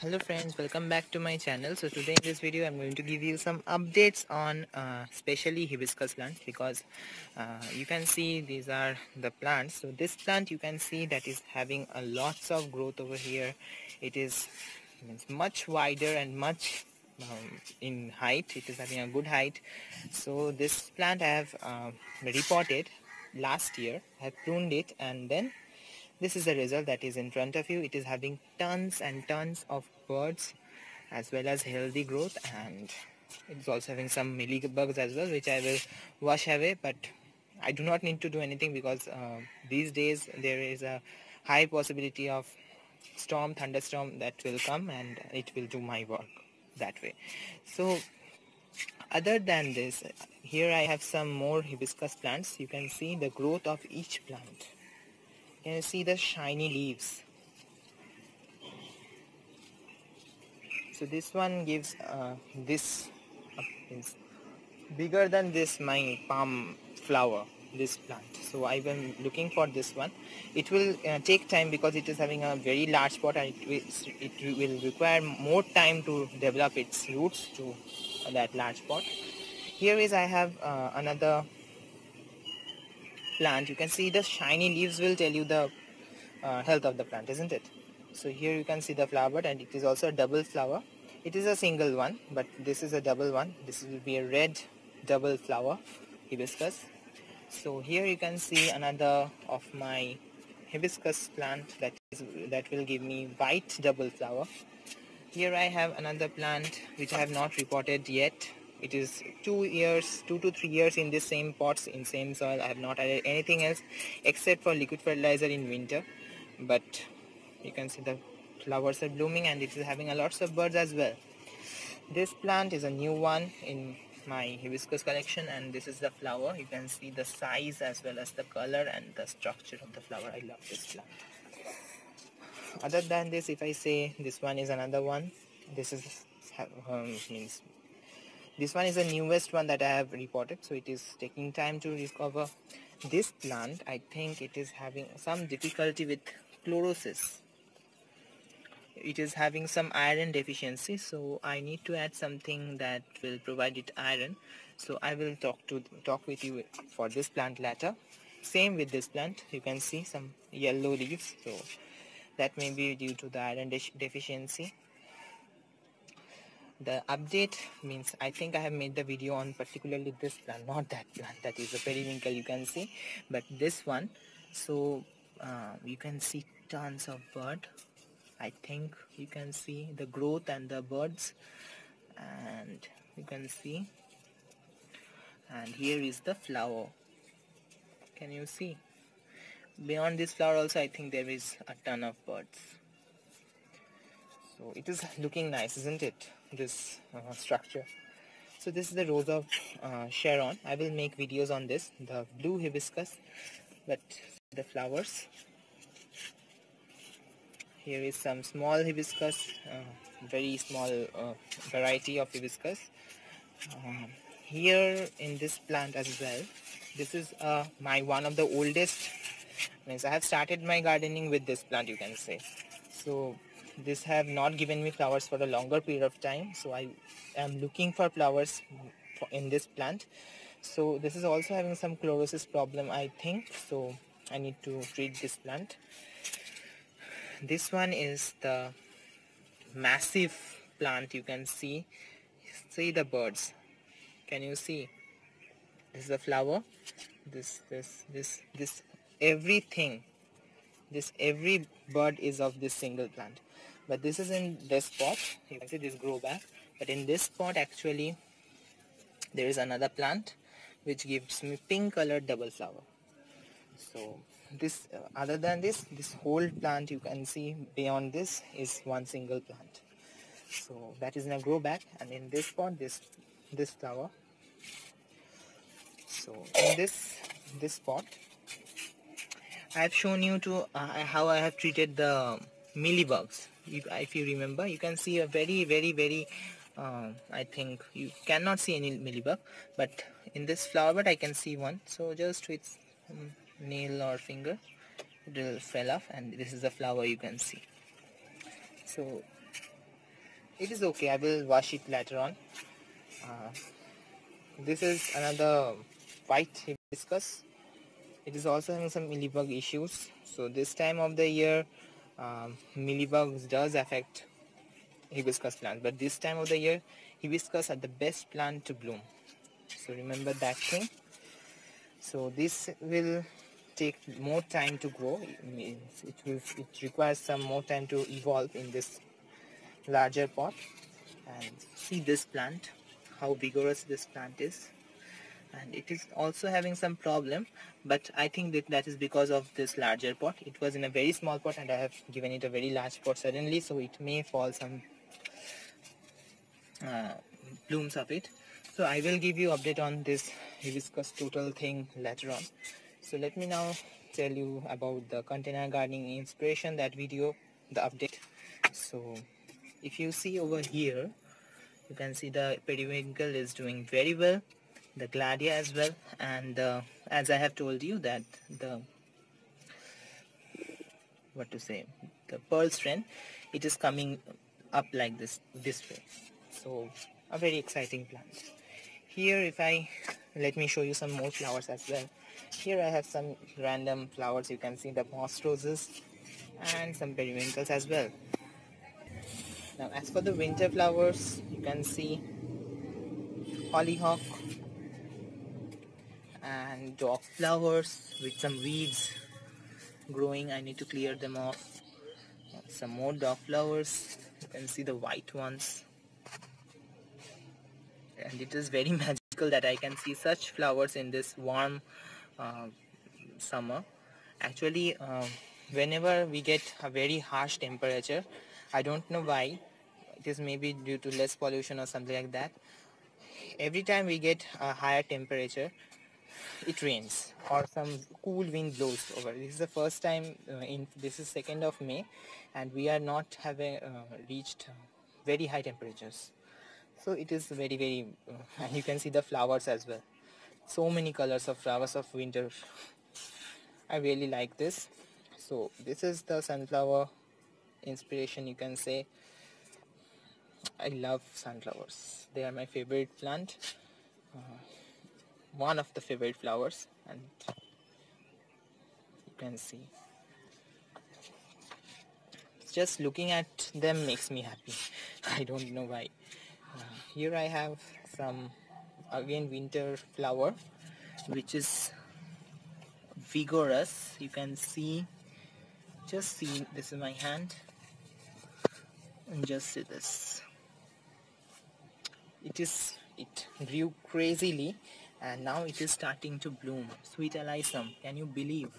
hello friends. Welcome back to my channel. So today in this video i'm going to give you some updates on uh, especially hibiscus plants because uh, you can see these are the plants. So this plant you can see that is having a lots of growth over here. It is much wider and much um, in height. It is having a good height. So this plant i have uh, repotted last year i pruned it and then this is the result that is in front of you. It is having tons and tons of birds as well as healthy growth. And it's also having some bugs as well which I will wash away. But I do not need to do anything because uh, these days there is a high possibility of storm thunderstorm that will come and it will do my work that way. So other than this here I have some more hibiscus plants. You can see the growth of each plant can you see the shiny leaves? So this one gives uh, this uh, bigger than this my palm flower this plant. So I've been looking for this one. It will uh, take time because it is having a very large pot and it will, it will require more time to develop its roots to that large pot. Here is I have uh, another plant. You can see the shiny leaves will tell you the uh, health of the plant isn't it? So here you can see the flower bud and it is also a double flower. It is a single one but this is a double one. This will be a red double flower hibiscus. So here you can see another of my hibiscus plant that is that will give me white double flower. Here I have another plant which I have not reported yet it is two years two to three years in the same pots in same soil. I have not added anything else except for liquid fertilizer in winter. But you can see the flowers are blooming and it is having a lots of birds as well. This plant is a new one in my hibiscus collection and this is the flower. You can see the size as well as the color and the structure of the flower. I love this plant. Other than this if I say this one is another one this is um, means this one is the newest one that I have reported so it is taking time to recover this plant. I think it is having some difficulty with chlorosis. It is having some iron deficiency so I need to add something that will provide it iron. So I will talk to talk with you for this plant later. Same with this plant. You can see some yellow leaves so that may be due to the iron de deficiency the update means I think I have made the video on particularly this plant not that plant that is a periwinkle you can see. But this one so uh, you can see tons of bird. I think you can see the growth and the birds. And you can see and here is the flower. Can you see? Beyond this flower also I think there is a ton of birds so it is looking nice isn't it? This uh, structure. So this is the rose of uh, Sharon. I will make videos on this. The blue hibiscus but the flowers. Here is some small hibiscus uh, very small uh, variety of hibiscus. Um, here in this plant as well this is uh, my one of the oldest. Means I have started my gardening with this plant you can say. So this have not given me flowers for a longer period of time so I am looking for flowers in this plant. So this is also having some chlorosis problem I think so I need to treat this plant. This one is the massive plant you can see. See the birds. Can you see? This is the flower. This this this this everything. This every bird is of this single plant but this is in this pot. You can see this grow bag. But in this pot actually there is another plant which gives me pink colored double flower. So this uh, other than this this whole plant you can see beyond this is one single plant. So that is in a grow bag. And in this pot this this flower. So in this this pot I have shown you to uh, how I have treated the mealybugs if you remember you can see a very very very uh, I think you cannot see any mealybug but in this flower bud I can see one. So just with um, nail or finger it will fell off and this is the flower you can see. So it is okay. I will wash it later on. Uh, this is another white hibiscus it is also having some mealybug issues. So this time of the year um, mealybugs does affect hibiscus plants but this time of the year hibiscus are the best plant to bloom. So remember that thing. So this will take more time to grow. It, will, it requires some more time to evolve in this larger pot. And see this plant how vigorous this plant is and it is also having some problem but I think that that is because of this larger pot. It was in a very small pot and I have given it a very large pot suddenly so it may fall some uh, blooms of it. So I will give you update on this hibiscus total thing later on. So let me now tell you about the container gardening inspiration that video the update. So if you see over here you can see the periwinkle is doing very well the gladia as well. And uh, as I have told you that the what to say the purslane it is coming up like this this way. So a very exciting plant. Here if I let me show you some more flowers as well. Here I have some random flowers. You can see the moss roses and some periwinkles as well. Now as for the winter flowers you can see hollyhock and dog flowers with some weeds growing. I need to clear them off. Some more dog flowers. You can see the white ones. And it is very magical that I can see such flowers in this warm uh, summer. Actually uh, whenever we get a very harsh temperature I don't know why. It is maybe due to less pollution or something like that. Every time we get a higher temperature it rains or some cool wind blows over. This is the first time uh, in this is 2nd of May and we are not having uh, reached very high temperatures. So it is very very uh, and you can see the flowers as well. So many colors of flowers of winter. I really like this. So this is the sunflower inspiration you can say. I love sunflowers. They are my favorite plant. Uh, one of the favorite flowers and you can see. Just looking at them makes me happy. I don't know why. Uh, here I have some again winter flower which is vigorous. You can see just see this is my hand. And just see this. It is it grew crazily and now it is starting to bloom. Sweet alyssum can you believe?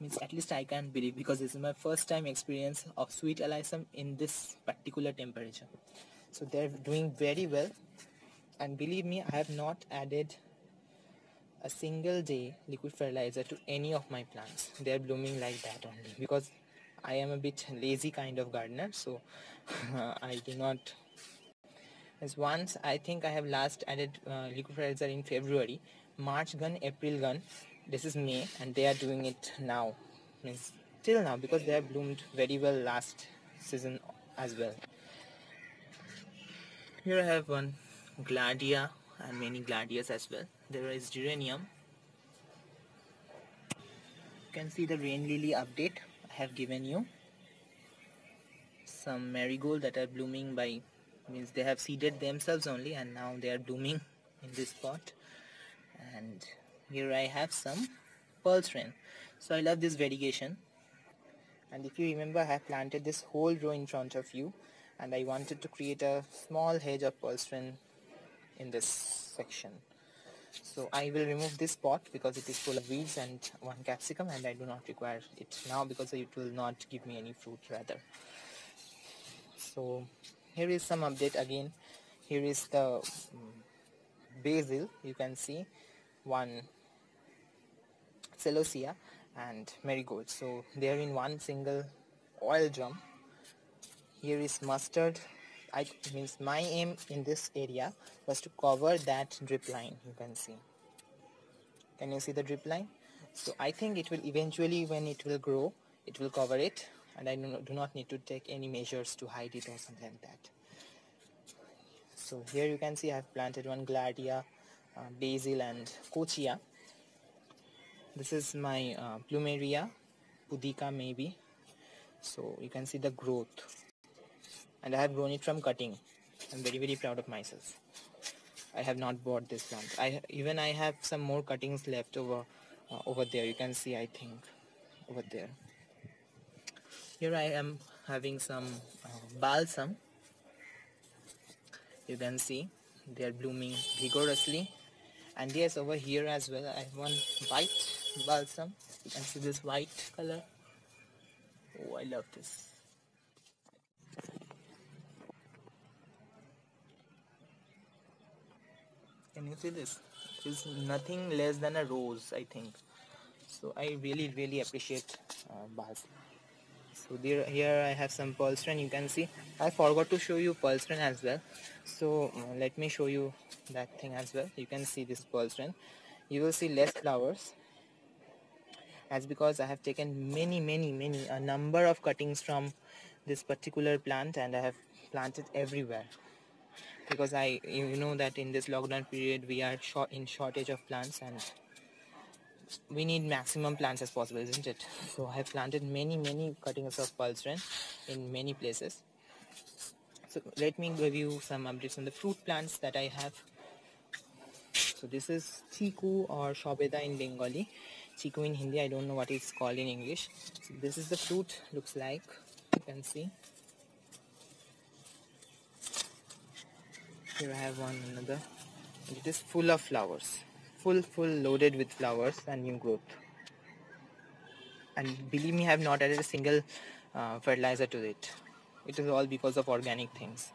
Means at least I can't believe because this is my first time experience of sweet alyssum in this particular temperature. So they're doing very well. And believe me I have not added a single day liquid fertilizer to any of my plants. They're blooming like that only because I am a bit lazy kind of gardener so I do not as once I think I have last added uh, in February. March gun April gun. This is May and they are doing it now. Means till now because they have bloomed very well last season as well. Here I have one gladia and many gladias as well. There is geranium. You can see the rain lily update I have given you. Some marigold that are blooming by means they have seeded themselves only and now they are blooming in this pot and here I have some purslane so I love this variegation. And if you remember I have planted this whole row in front of you and I wanted to create a small hedge of purslane in this section. So I will remove this pot because it is full of weeds and one capsicum and I do not require it now because it will not give me any fruit rather. So here is some update again. Here is the um, basil you can see. One celosia and marigold. So they are in one single oil drum. Here is mustard. I means my aim in this area was to cover that drip line you can see. Can you see the drip line? So I think it will eventually when it will grow it will cover it and I do not need to take any measures to hide it or something like that. So here you can see I have planted one Gladia, uh, Basil and Kochia. this is my uh, Plumeria Pudica maybe. So you can see the growth. And I have grown it from cutting. I'm very very proud of myself. I have not bought this plant. I even I have some more cuttings left over uh, over there. You can see I think over there here I am having some uh, balsam. You can see they are blooming vigorously. And yes over here as well I have one white balsam. You can see this white color. Oh I love this. Can you see this? It's nothing less than a rose I think. So I really really appreciate uh, so there here I have some Purslane you can see I forgot to show you Purslane as well. So uh, let me show you that thing as well. You can see this Purslane you will see less flowers. That's because I have taken many many many a number of cuttings from this particular plant and I have planted everywhere. Because I you know that in this lockdown period we are short in shortage of plants and we need maximum plants as possible isn't it? So I have planted many many cuttings of Purslane in many places. So let me give you some updates on the fruit plants that I have. So this is chiku or shobeda in Bengali. Chiku in Hindi I don't know what it's called in English. So this is the fruit looks like. You can see. Here I have one another. It is full of flowers full full loaded with flowers and new growth. And believe me I have not added a single uh, fertilizer to it. It is all because of organic things.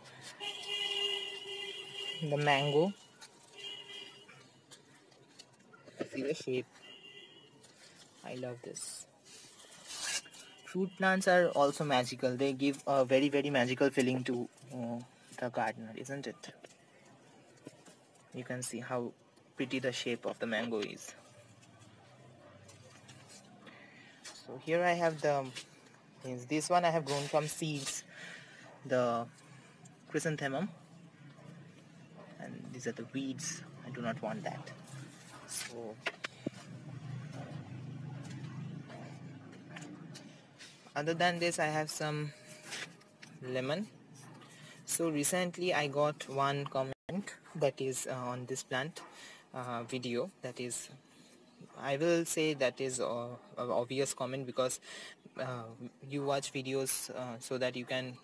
The mango. See the shape. I love this. Fruit plants are also magical. They give a very very magical feeling to uh, the gardener isn't it? You can see how pretty the shape of the mango is. So here I have the means this one I have grown from seeds the chrysanthemum. And these are the weeds. I do not want that. So other than this I have some lemon. So recently I got one comment that is uh, on this plant uh, video that is I will say that is uh, obvious comment because uh, you watch videos uh, so that you can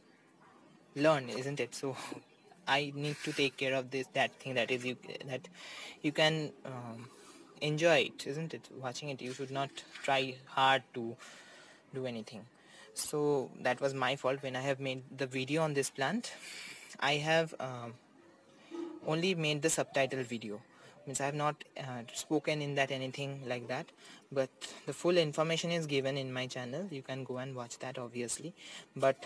learn isn't it? So I need to take care of this that thing that is you that you can um, enjoy it isn't it? Watching it you should not try hard to do anything. So that was my fault when I have made the video on this plant. I have um, only made the subtitle video means I have not uh, spoken in that anything like that. But the full information is given in my channel. You can go and watch that obviously. But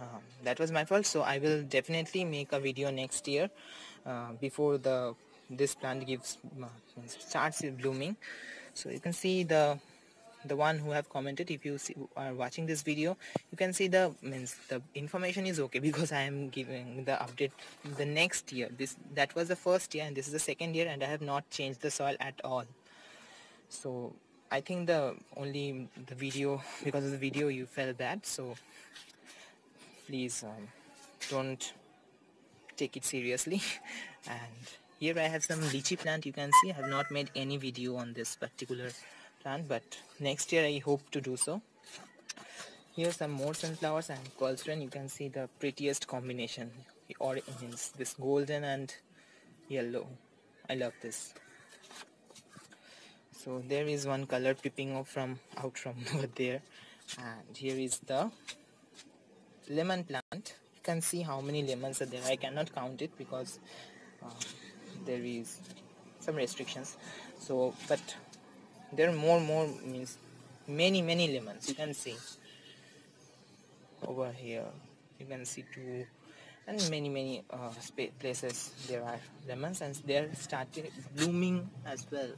um, that was my fault. So I will definitely make a video next year uh, before the this plant gives uh, starts blooming. So you can see the the one who have commented if you see, are watching this video you can see the means the information is okay because I am giving the update the next year. This that was the first year and this is the second year and I have not changed the soil at all. So I think the only the video because of the video you felt bad so please um, don't take it seriously. And here I have some lychee plant you can see. I have not made any video on this particular plant but next year I hope to do so. Here some more sunflowers and Purslane you can see the prettiest combination. Or means this golden and yellow. I love this. So there is one color peeping off from out from over there. And here is the lemon plant. You can see how many lemons are there. I cannot count it because uh, there is some restrictions. So but there are more more means many many lemons. You can see over here. You can see two and many many uh, places there are lemons and they're starting blooming as well.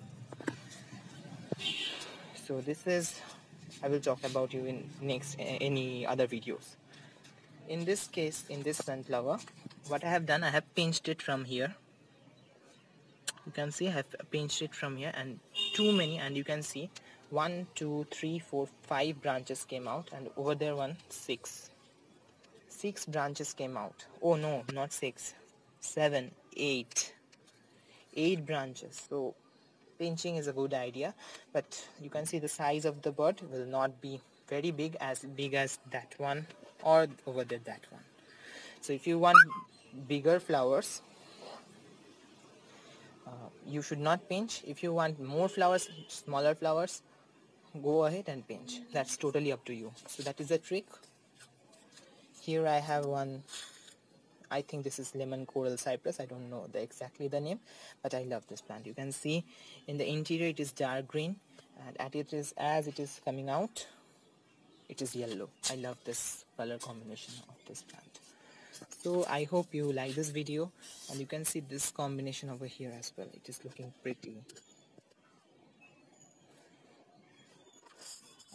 So this is I will talk about you in next any other videos. In this case in this sunflower what I have done I have pinched it from here. You can see I have pinched it from here and too many and you can see one two three four five branches came out and over there one six. Six branches came out. Oh no not six. Seven eight. Eight branches. So pinching is a good idea but you can see the size of the bud will not be very big as big as that one or over there that one. So if you want bigger flowers Uh, you should not pinch. If you want more flowers smaller flowers go ahead and pinch. That's totally up to you. So that is a trick. Here I have one. I think this is lemon coral cypress. I don't know the exactly the name but I love this plant. You can see in the interior it is dark green and at it is as it is coming out it is yellow. I love this color combination of this plant so I hope you like this video and you can see this combination over here as well. It is looking pretty.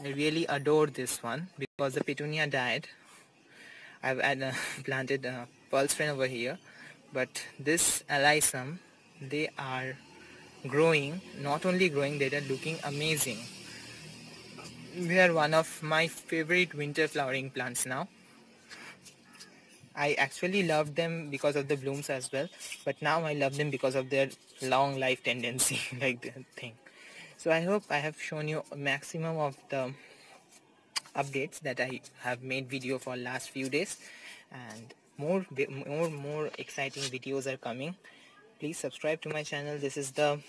I really adore this one because the petunia died. I've uh, planted a pulse friend over here but this alyssum they are growing. Not only growing they are looking amazing. They are one of my favorite winter flowering plants now I actually loved them because of the blooms as well but now I love them because of their long life tendency like that thing. So I hope I have shown you maximum of the updates that I have made video for last few days. And more more more exciting videos are coming. Please subscribe to my channel. This is the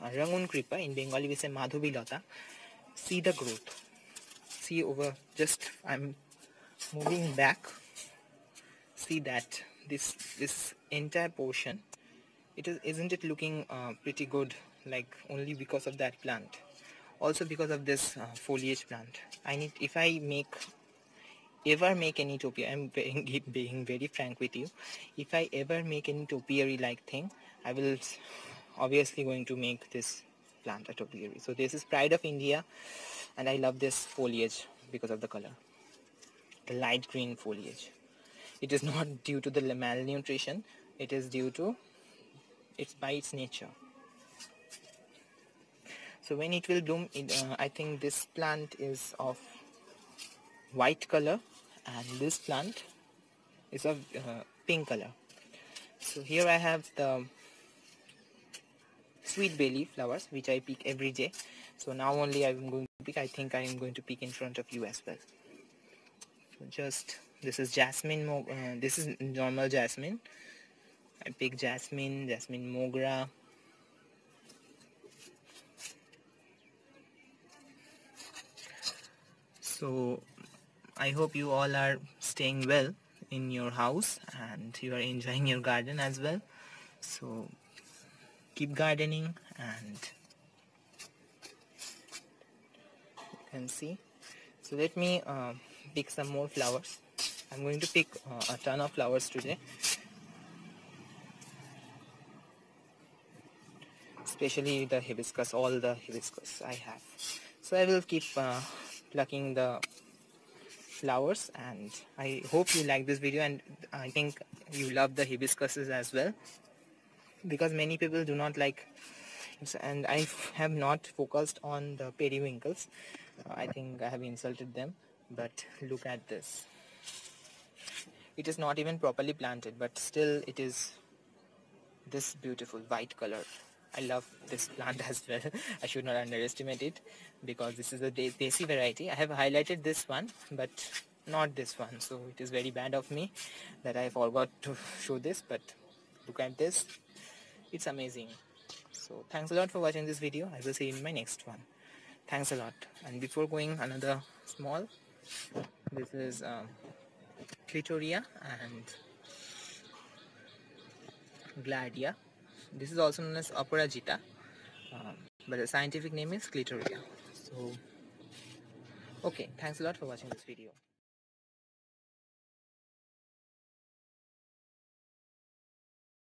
Rangoon Creeper in Bengali we say Madhubi Lata. See the growth. See over just I'm moving back see that this this entire portion it is isn't it looking uh, pretty good like only because of that plant? Also because of this uh, foliage plant. I need if I make ever make any topiary I'm being, being very frank with you. If I ever make any topiary like thing I will obviously going to make this plant a topiary. So this is pride of India and I love this foliage because of the color. The light green foliage it is not due to the malnutrition. It is due to it's by its nature. So when it will bloom it, uh, I think this plant is of white color and this plant is of uh, pink color. So here I have the sweet leaf flowers which I pick every day. So now only I'm going to pick I think I am going to pick in front of you as well. So just this is jasmine uh, this is normal jasmine. I pick jasmine jasmine mogra. So I hope you all are staying well in your house and you are enjoying your garden as well. So keep gardening and you can see. So let me uh, pick some more flowers I'm going to pick uh, a ton of flowers today. Especially the hibiscus all the hibiscus I have. So I will keep uh, plucking the flowers and I hope you like this video and I think you love the hibiscuses as well. Because many people do not like and I have not focused on the periwinkles. Uh, I think I have insulted them but look at this it is not even properly planted but still it is this beautiful white color I love this plant as well. I should not underestimate it because this is a desi variety. I have highlighted this one but not this one. So it is very bad of me that I forgot to show this but look at this. It's amazing. So thanks a lot for watching this video. I will see you in my next one. Thanks a lot. And before going another small, this is um, Clitoria and Gladia. This is also known as Aparajita um, but the scientific name is Clitoria. So okay thanks a lot for watching this video